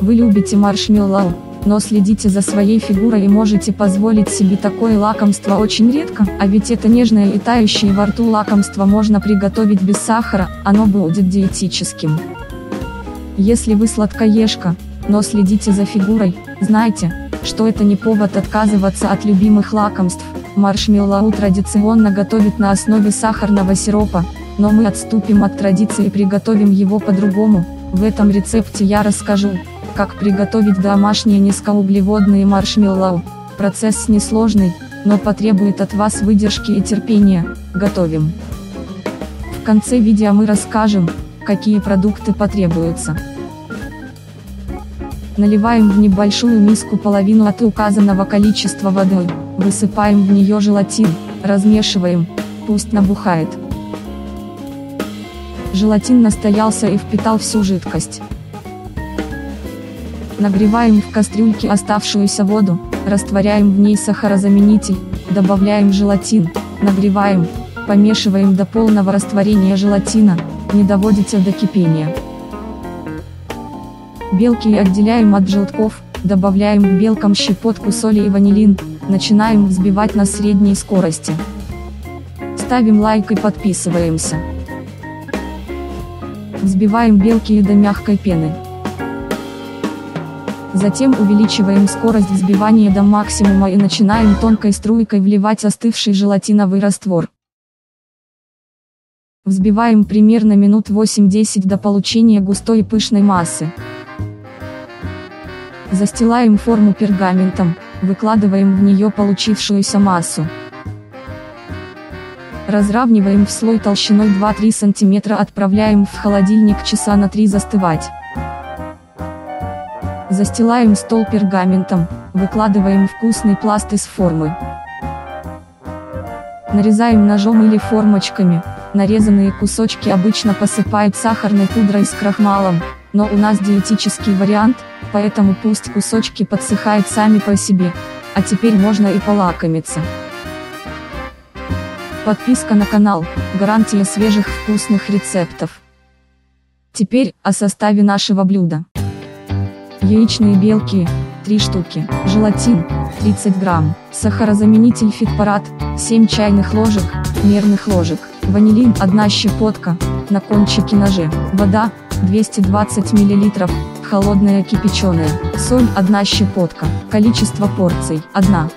Вы любите маршмеллоу, но следите за своей фигурой и можете позволить себе такое лакомство очень редко, а ведь это нежное и тающее во рту лакомство можно приготовить без сахара, оно будет диетическим. Если вы сладкоежка, но следите за фигурой, знайте, что это не повод отказываться от любимых лакомств. Маршмеллоу традиционно готовят на основе сахарного сиропа, но мы отступим от традиции и приготовим его по-другому. В этом рецепте я расскажу, как приготовить домашние низкоуглеводные маршмеллоу. Процесс несложный, но потребует от вас выдержки и терпения. Готовим. В конце видео мы расскажем, какие продукты потребуются. Наливаем в небольшую миску половину от указанного количества воды, высыпаем в нее желатин, размешиваем, пусть набухает. Желатин настоялся и впитал всю жидкость. Нагреваем в кастрюльке оставшуюся воду, растворяем в ней сахарозаменитель, добавляем желатин, нагреваем, помешиваем до полного растворения желатина, не доводите до кипения. Белки отделяем от желтков, добавляем к белкам щепотку соли и ванилин, начинаем взбивать на средней скорости. Ставим лайк и подписываемся. Взбиваем белки до мягкой пены. Затем увеличиваем скорость взбивания до максимума и начинаем тонкой струйкой вливать остывший желатиновый раствор. Взбиваем примерно минут 8-10 до получения густой и пышной массы. Застилаем форму пергаментом, выкладываем в нее получившуюся массу. Разравниваем в слой толщиной 2-3 см отправляем в холодильник часа на 3 застывать. Застилаем стол пергаментом, выкладываем вкусный пласт из формы. Нарезаем ножом или формочками, нарезанные кусочки обычно посыпают сахарной пудрой с крахмалом, но у нас диетический вариант, поэтому пусть кусочки подсыхают сами по себе, а теперь можно и полакомиться. Подписка на канал, гарантия свежих вкусных рецептов. Теперь, о составе нашего блюда. Яичные белки, 3 штуки, желатин, 30 грамм, сахарозаменитель фитпарат, 7 чайных ложек, мерных ложек, ванилин 1 щепотка, на кончике ножа, вода, 220 мл, холодная кипяченая, соль 1 щепотка, количество порций 1.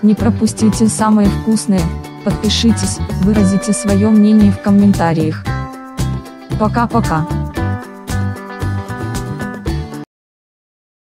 Не пропустите самое вкусное, подпишитесь, выразите свое мнение в комментариях. Пока-пока.